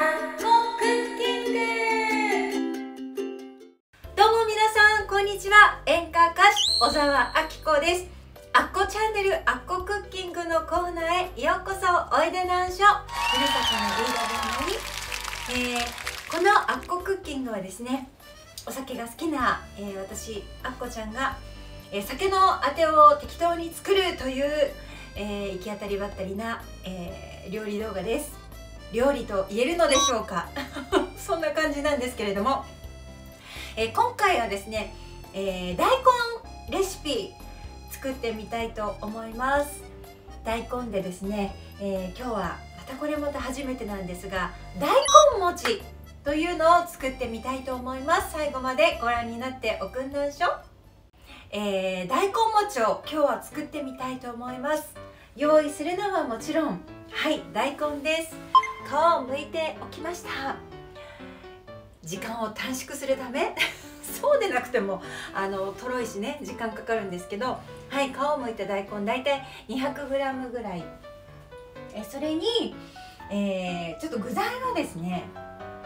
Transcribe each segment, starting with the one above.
あっこクッキング。どうも皆さんこんにちは。演歌歌手小沢明子です。あっこチャンネルあっこクッキングのコーナーへようこそ。おいでなんしょ。ふるさとのリーダーであり、えー、このあっこクッキングはですねお酒が好きな、えー、私あっこちゃんが、えー、酒のあてを適当に作るという、えー、行き当たりばったりな、えー、料理動画です。料理と言えるのでしょうか？そんな感じなんですけれども、えー、今回はですね、えー、大根レシピ作ってみたいと思います。大根でですね、えー、今日はまたこれまた初めてなんですが大根餅というのを作ってみたいと思います。最後までご覧になっておくんなんしょえー、大根餅を今日は作ってみたいと思います。用意するのはもちろんはい大根です。皮を剥いておきました。時間を短縮するため？そうでなくてもあのとろいしね時間かかるんですけどはい皮を剥いた大根大体 200g ぐらい。えそれに、えー、ちょっと具材はですね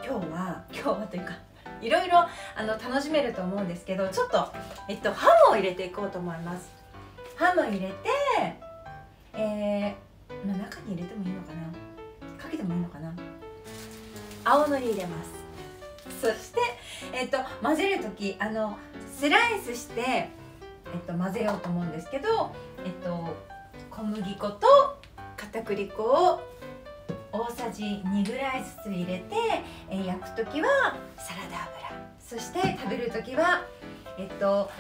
今日は今日はというかいろいろあの楽しめると思うんですけどちょっと、えっと、ハムを入れていこうと思います。ハム入れて、えー、ま、中に入れてもいいのかな？けてもいいのかな？青のり入れます。そして、えっと、混ぜる時あのスライスして、えっと、混ぜようと思うんですけど、えっと、小麦粉と片栗粉を大さじ2ぐらいずつ入れて、えー、焼く時はサラダ油。そして食べる時はえっと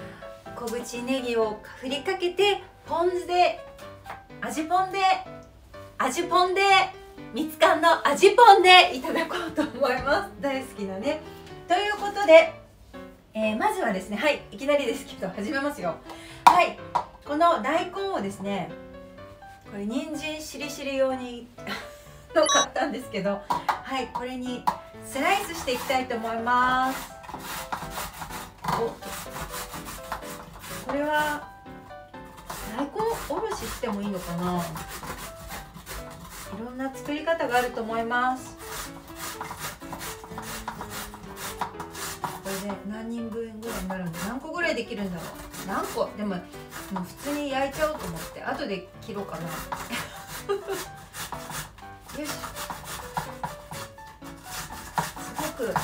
小口ネギを振りかけてポン酢で味ポンで味ポンでみつかんの味ポンでいただこうと思います。大好きなね。ということで、えー、まずはですねはいいきなりですけど始めますよ。はいこの大根をですねこれ人参しりしり用にの買ったんですけどはいこれにスライスしていきたいと思います。おこれは大根おろししてもいいのかな？いろんな作り方があると思います。これで何人分ぐらいになるんだ何個ぐらいできるんだろう？何個？でももう普通に焼いちゃおうと思って後で切ろうかな。よし。すごく。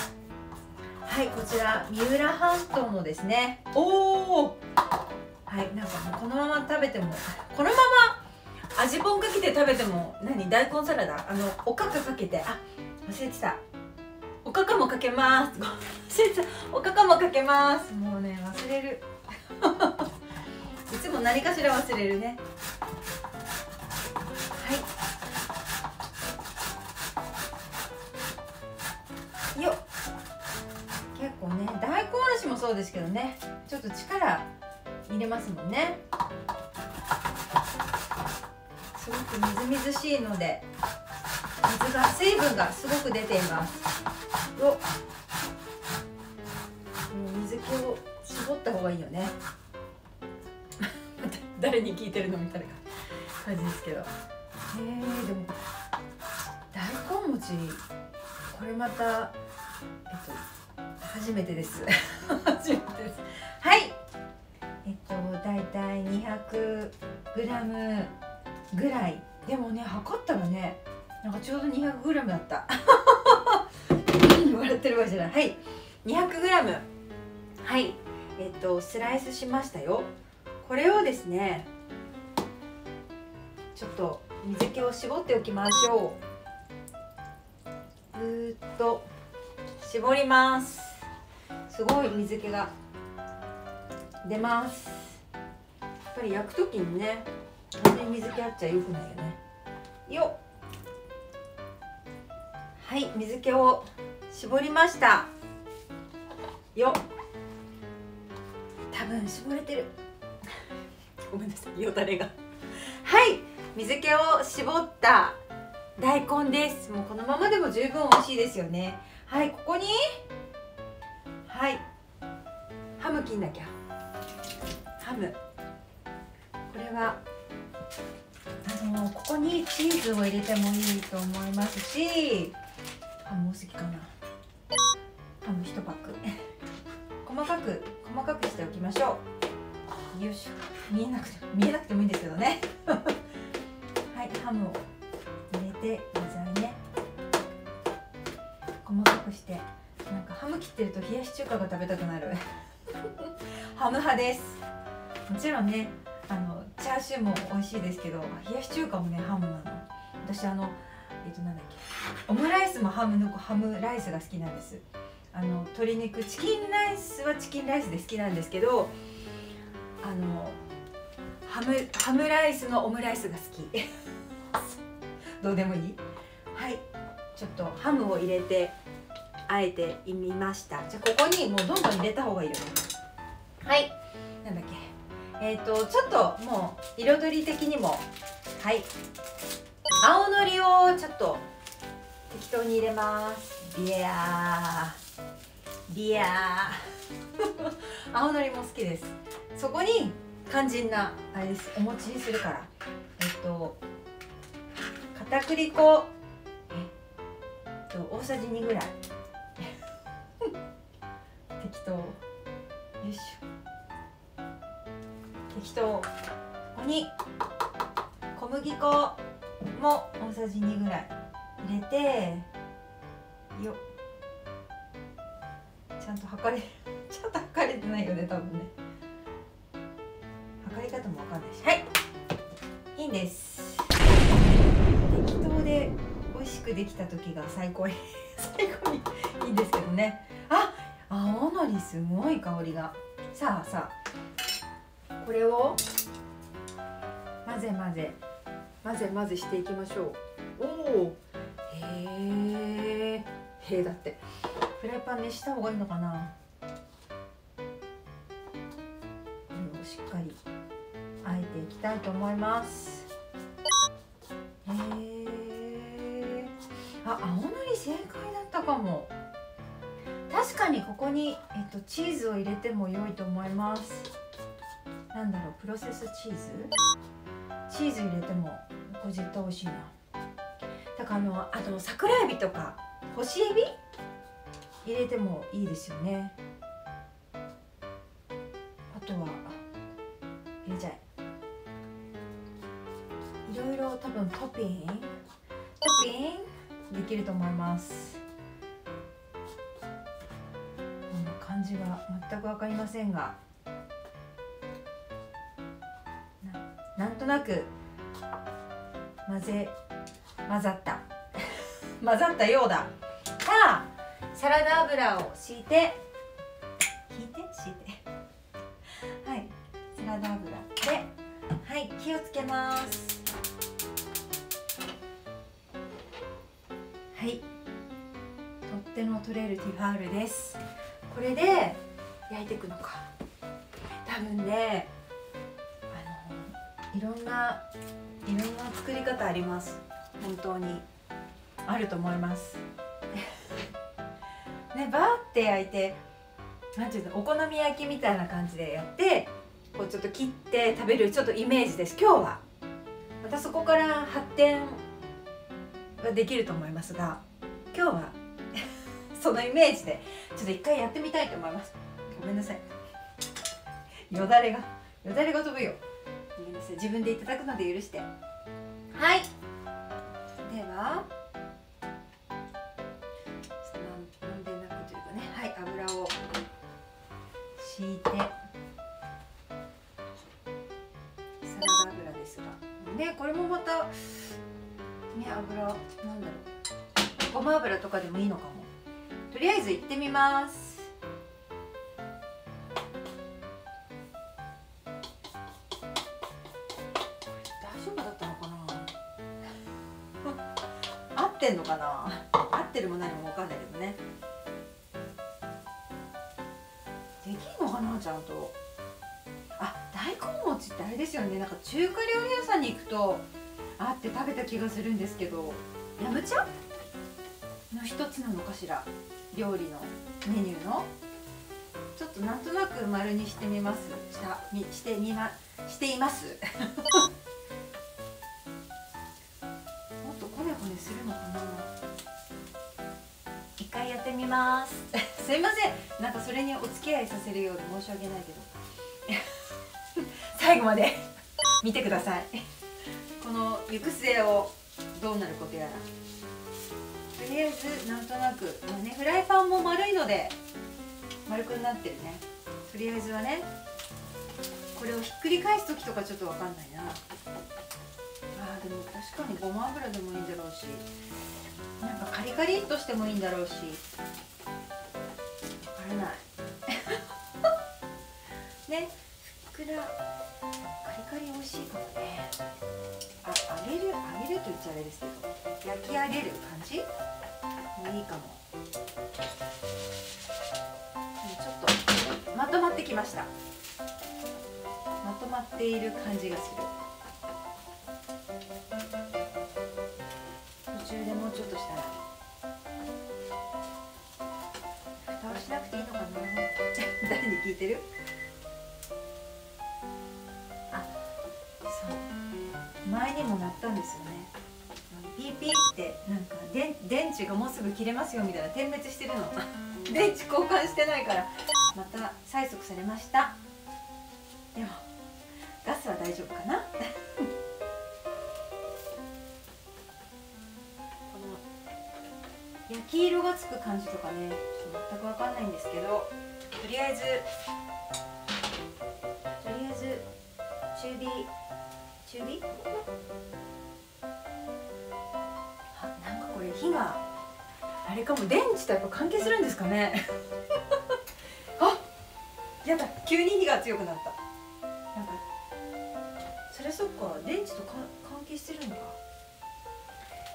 はいこちら三浦半島のですね。おおはいなんかもうこのまま食べてもこのまま味ぽんかけて食べても何？大根サラダ？あのおかかかけて。あ。忘れてた。おかかもかけます。忘れてた。おかかもかけます。もうね忘れる。いつも何かしら忘れるね。よ結構ね大根おろしもそうですけどね。ちょっと力入れますもんねくみずみずしいので水が水分がすごく出ています。よ水気を絞った方がいいよね。誰に聞いてるのみたいな感じですけど。え、でも大根餅これまたえっと初めてです。初めてです。はい。えっとだいたい200グラム。ぐらい。でもね測ったらねなんかちょうど200グラムだった。笑ってるわけじゃない。はい。200グラム。はい。えっとスライスしましたよ。これをですねちょっと水気を絞っておきましょう。ぐーっと絞ります。すごい水気が出ます。やっぱり焼く時にね完全に水気あっちゃよくないよね。よはい水気を絞りました。よ多分絞れてる。ごめんなさいよだれが。はい水気を絞った大根です。もうこのままでも十分美味しいですよね。はいここに。はい。ハム切んなきゃ。ハム。これはあのここにチーズを入れてもいいと思いますしハム多すぎかな。ハム1パック。細かく細かくしておきましょう。よいしょ。見えなくて見えなくてもいいんですけどね。はいハムを入れて具材ね。細かくしてなんかハム切ってると冷やし中華が食べたくなる。ハム派です。もちろんねチャーシューも美味しいですけど冷やし中華もねハムなの。私あのえっとなんだっけ。オムライスもハムのハムライスが好きなんです。あの鶏肉チキンライスはチキンライスで好きなんですけどあのハムハムライスのオムライスが好き。どうでもいい？はい。ちょっとハムを入れてあえてみました。じゃあここにもうどんどん入れた方がいいよね。はい。えっ、ー、とちょっともう彩り的にもはい。青のりをちょっと適当に入れます。ビヤー。ビヤー。青のりも好きです。そこに肝心なあれです。お餅にするから。えっと片栗粉。えっと大さじ2ぐらい。適当。よいしょ。適当ここに小麦粉も大さじ2ぐらい入れてよちゃんと測れ ちゃんと測れてないよね多分ね。測り方もわかんないし。はい。いいんです。適当で美味しくできた時が最高に 最高にいいんですけどね。あ青のりすごい香りが。さあさあ。これを混ぜ混ぜ混ぜ混ぜしていきましょう。おおへえへえだって。フライパン熱した方がいいのかな？しっかりあえていきたいと思います。へえあ青のり正解だったかも。確かにここに、えっと、チーズを入れても良いと思いますなんだろうプロセスチーズ？チーズ入れてもこれ絶対美味しいな。だからあのあと桜エビとか干しエビ？入れてもいいですよね。あとは入れちゃえ。いろいろ多分トッピン？グトッピン？グできると思います。こんな感じが全く分かりませんが。となく混ぜ混ざった。混ざったようだ。さあサラダ油を敷いて引いて？敷いて。はい。サラダ油で。はい気をつけます。はい。取っ手の取れるティファールです。これで焼いていくのか。多分ねいろんないろんな作り方あります。本当に。あると思います。ねバーって焼いてなんていうのお好み焼きみたいな感じでやってこうちょっと切って食べるちょっとイメージです。今日は。またそこから発展ができると思いますが今日は そのイメージでちょっと一回やってみたいと思います。ごめんなさい。よだれがよだれが飛ぶよ。ごめんなさい自分でいただくので許して。はい。ではまんべんなくというかね。はい油を敷いて。サラダ油ですが。でこれもまたね油なんだろう。ごま油とかでもいいのかも。とりあえず行ってみますれですよね。なんか中華料理屋さんに行くとあって食べた気がするんですけどヤムチャの一つなのかしら？料理のメニューの？ちょっとなんとなく丸にしてみます。したみしてみましています。もっとこねこねするのかな？ってみます。すいません。なんかそれにお付き合いさせるようで申し訳ないけど最後まで。見てください。この行く末をどうなることやら。とりあえずなんとなく、まあね、フライパンも丸いので丸くなってるね。とりあえずはねこれをひっくり返す時とかちょっと分かんないな。あーでも確かにごま油でもいいんだろうし。なんかカリカリっとしてもいいんだろうし。分からない。ねふっくら。カリ美味しいかもね。あ揚げる揚げると言っちゃあれですけど焼き上げる感じ？いいかも。ちょっとまとまってきました。まとまっている感じがする。途中でもうちょっとしたら。蓋をしなくていいのかな。誰に聞いてる？前にもなったんですよね。ピーピーってなんか電電池がもうすぐ切れますよみたいな点滅してるの。電池交換してないから。また催促されました。でもガスは大丈夫かな？この焼き色がつく感じとかね全く分かんないんですけどとりあえずとりあえず中火中火？あなんかこれ火があれかも電池とやっぱ関係するんですかね？あやだ急に火が強くなった。なんかそれそっか電池とか関係してるのか。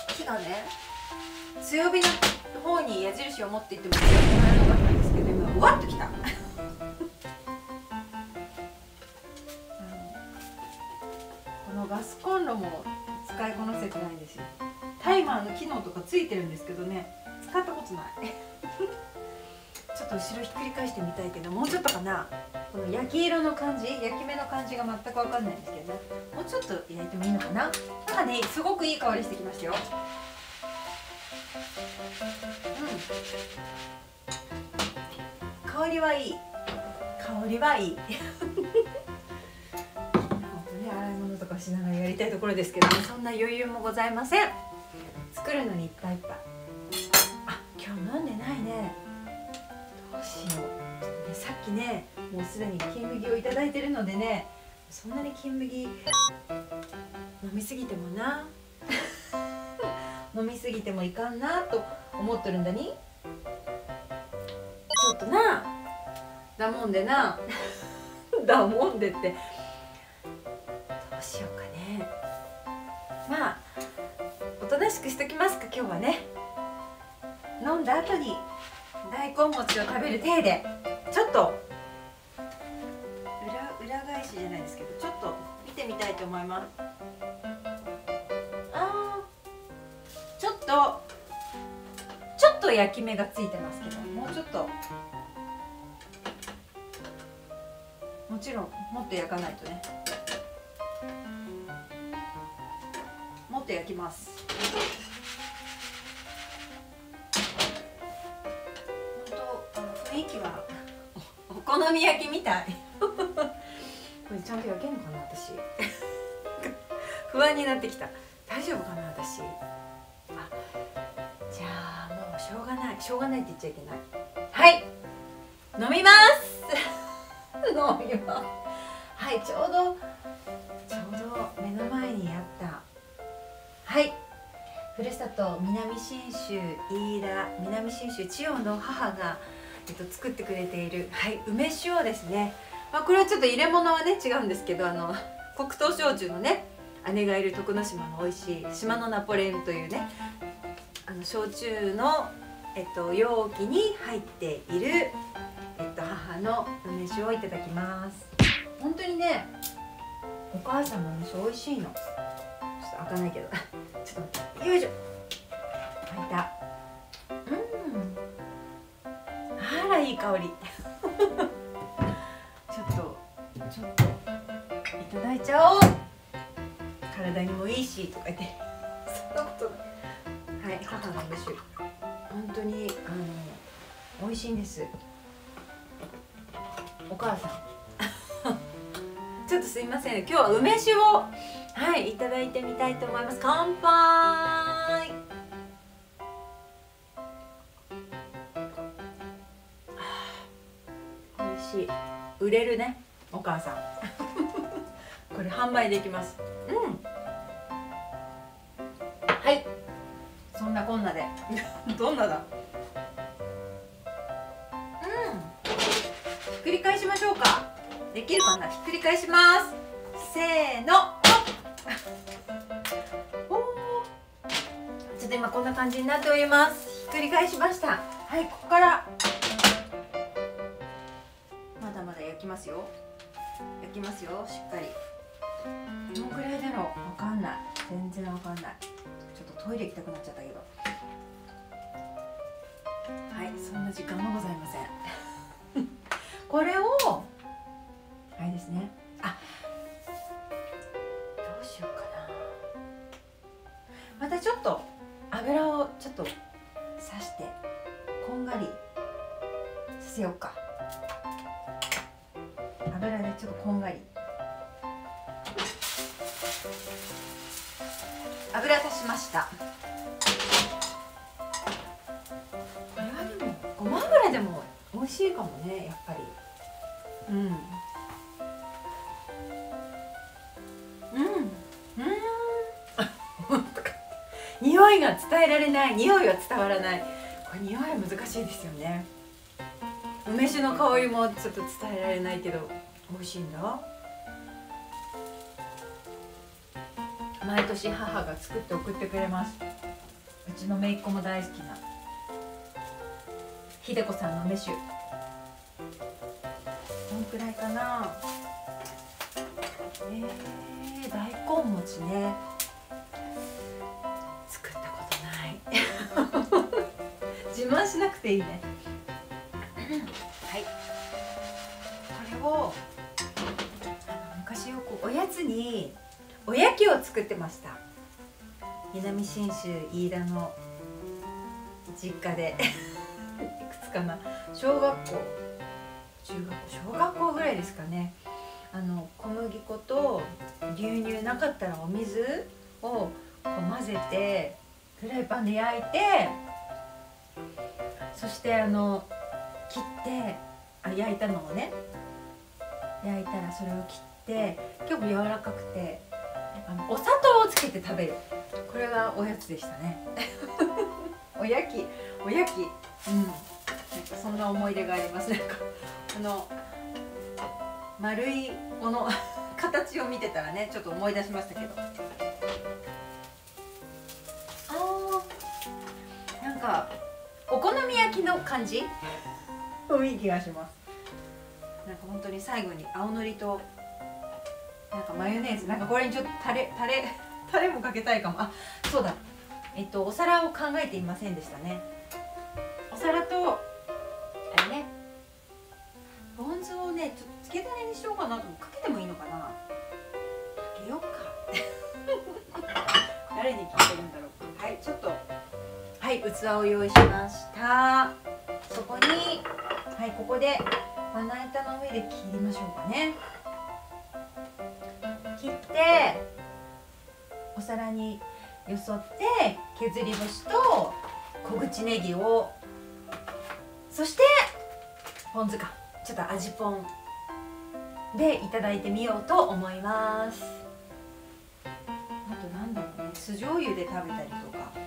火がね強火の方に矢印を持っていっても強くならついてるんですけどね使ったことない。ちょっと後ろひっくり返してみたいけどもうちょっとかな。この焼き色の感じ焼き目の感じが全く分かんないんですけどねもうちょっと焼いてもいいのかな。なんかねすごくいい香りしてきましたよ。うん。香りはいい。香りはいい。本当ね洗い物とかしながらやりたいところですけど、ね、そんな余裕もございません。作るのにいっぱいいっぱい。あ今日飲んでないね。どうしよう。ちょっとねさっきねもうすでに金麦をいただいてるのでねそんなに金麦飲みすぎてもな。飲みすぎてもいかんなと思っとるんだに。ちょっとな。だもんでな。だもんでって。きますか？今日はね。飲んだ後に大根餅を食べる体でちょっと裏裏返しじゃないですけどちょっと見てみたいと思います。あーちょっとちょっと焼き目がついてますけどもうちょっと。もちろんもっと焼かないとね。もっと焼きます。好み焼きみたい。これちゃんと焼けんのかな私。不安になってきた。大丈夫かな私。あじゃあもうしょうがない。しょうがないって言っちゃいけない。はい。飲みます。飲みます。はいちょうどちょうど目の前にあった。はい。ふるさと南信州飯田南信州千代の母が、えっと、作ってくれている、はい、梅酒をですね、まあ、これはちょっと入れ物はね違うんですけどあの黒糖焼酎のね姉がいる徳之島の美味しい島のナポレオンというねあの焼酎の、えっと、容器に入っている、えっと、母の梅酒をいただきます。本当にねお母さんの梅酒美味しいの。ちょっと開かないけど。ちょっと待って。よいしょ。開いた。いい香り。ちょっとちょっといただいちゃおう。体にもいいしとか言って。そんなことない。はい母の梅酒本当にあの美味しいんです。お母さん。ちょっとすいません。今日は梅酒をはいいただいてみたいと思います。乾杯母さん。これ販売できます。うん。はい。そんなこんなで。どんなだ？うん。ひっくり返しましょうか。できるかな？ひっくり返します。せーの。お。ちょっと今こんな感じになっております。ひっくり返しました。はいここから。まだまだ焼きますよ焼きますよしっかり。どのくらいだろう？わかんない。全然わかんない。ちょっとトイレ行きたくなっちゃったけど。はいそんな時間もございません。これをあれですね。うん。うん。うん。匂いが伝えられない匂いは伝わらないこれ匂いは難しいですよね梅酒の香りもちょっと伝えられないけど美味しいん。だ毎年母が作って送ってくれますうちの姪っ子も大好きな秀子さん。の梅酒んくらいかな。えー、大根餅ね。作ったことない。自慢しなくていいね。はい。これを昔よくおやつにおやきを作ってました。南信州飯田の実家で。いくつかな。小学校中学校小学校ぐらいですかね。あの小麦粉と牛乳なかったらお水をこう混ぜてフライパンで焼いてそしてあの切ってあ焼いたのをね焼いたらそれを切って結構柔らかくてあのお砂糖をつけて食べる。これがおやつでしたね。おやきおやき。うん。そんな思い出があります。なんかあの丸いこの 形を見てたらねちょっと思い出しましたけど。あーなんかお好み焼きの感じ？雰囲気がします。なんか本当に最後に青のりとなんかマヨネーズ。なんかこれにちょっとタレタレタレもかけたいかも。あそうだ。えっとお皿を考えていませんでしたね器を用意しました。そこにはいここでまな板の上で切りましょうかね。切ってお皿によそって削り節と小口ネギをそしてポン酢か。ちょっと味ポンでいただいてみようと思います。あとなんだろうね。酢醤油で食べたりとか。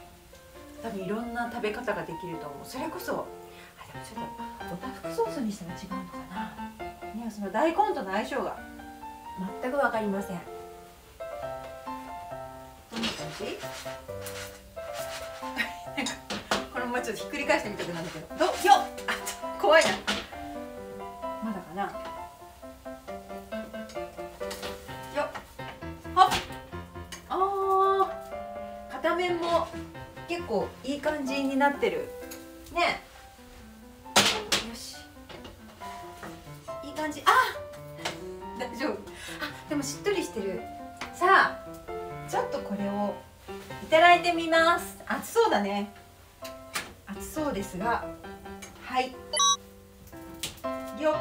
多分いろんな食べ方ができると思う。それこそあでもちょっとおたふくソースにしたら違うのかな。ねその大根との相性が。全く分かりません。どんな感じ？これもちょっとひっくり返してみたくなるんだけど。どよっ！あ怖いな。構いい感じになってる。ね。よし。いい感じ。あ大丈夫。あでもしっとりしてる。さあちょっとこれをいただいてみます。熱そうだね。熱そうですが。はい。よ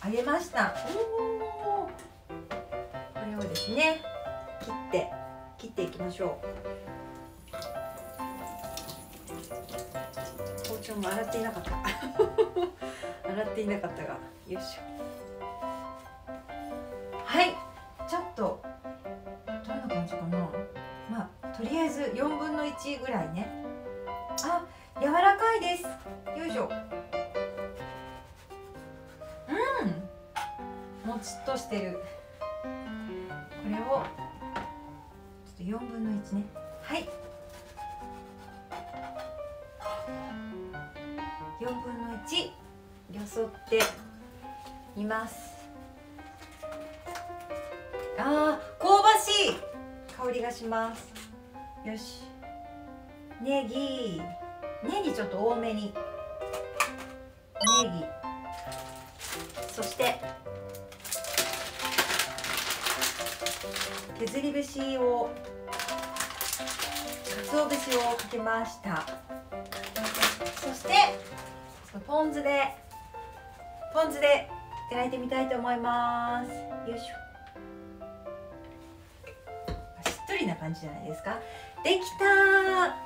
あげました。おこれをですね切って切っていきましょう。包丁も洗っていなかった。洗っていなかったが。よいしょ。はい。ちょっとどんな感じかな。まあとりあえず4分の1ぐらいね。あ柔らかいです。よいしょ。うん。もちっとしてる。これをちょっと4分の1ね。はい。分の1よそっています。あー香ばしい。香りがします。よし。ネギ。ネギちょっと多めに。ネギ。そして削り節を鰹節をかけました。そしてポン酢でポン酢でいただいてみたいと思います。よいしょ。しっとりな感じじゃないですか。できた。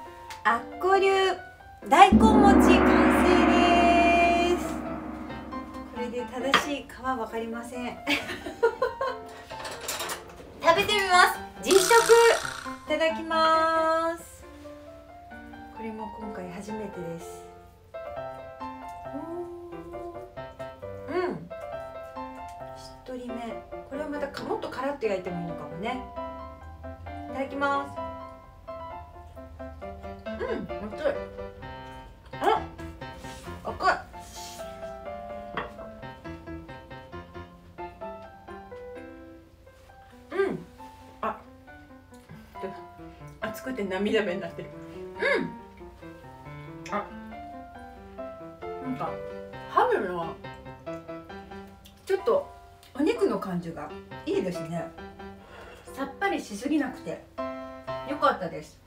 あっこ流大根餅完成です。これで正しい皮わかりません。食べてみます。実食。いただきます。これも今回初めてです人目。これはまたかもっとカラッと焼いてもいいのかもね。いただきます。うん熱い。あ赤い。うん。あ熱くて涙目になってる。しすぎなくて。よかったです。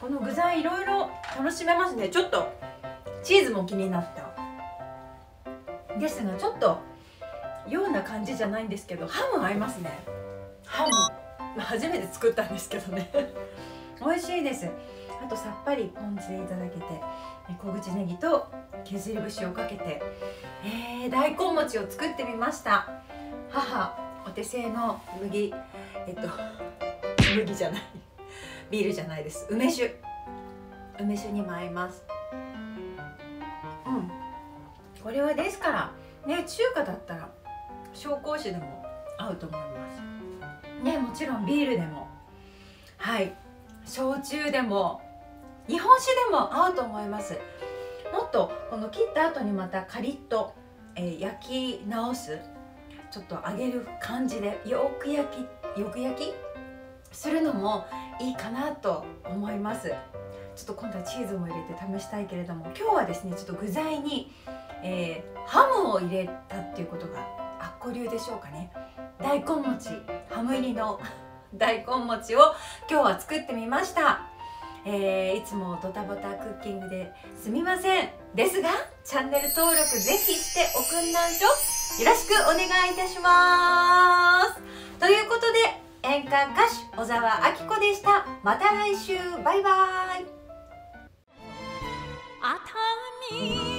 この具材いろいろ楽しめますね。ちょっとチーズも気になった。ですがちょっとような感じじゃないんですけどハム合いますね。ハム、まあ、初めて作ったんですけどね。美味しいです。あとさっぱりポン酢でいただけて小口ネギと削り節をかけて、えー、大根餅を作ってみました。母お手製の麦えっと麦じゃない。ビールじゃないです。梅酒。梅酒にも合います。うん。これはですからね中華だったら紹興酒でも合うと思います。ねもちろん。ビールでも。はい。焼酎でも。日本酒でも合うと思います。もっとこの切った後にまたカリッと、えー、焼き直す。ちょっと揚げる感じで。よく焼きよく焼きするのもいいかなと思います。ちょっと今度はチーズも入れて試したいけれども今日はですねちょっと具材に、えー、ハムを入れたっていうことがあっこ流でしょうかね。大根餅ハム入りの 大根餅を今日は作ってみました。えー、いつもドタバタクッキングですみません。ですがチャンネル登録ぜひしておくんなんしょ。よろしくお願いいたします。ということで演歌歌手小沢明子でした。また来週。バイバイ。熱海。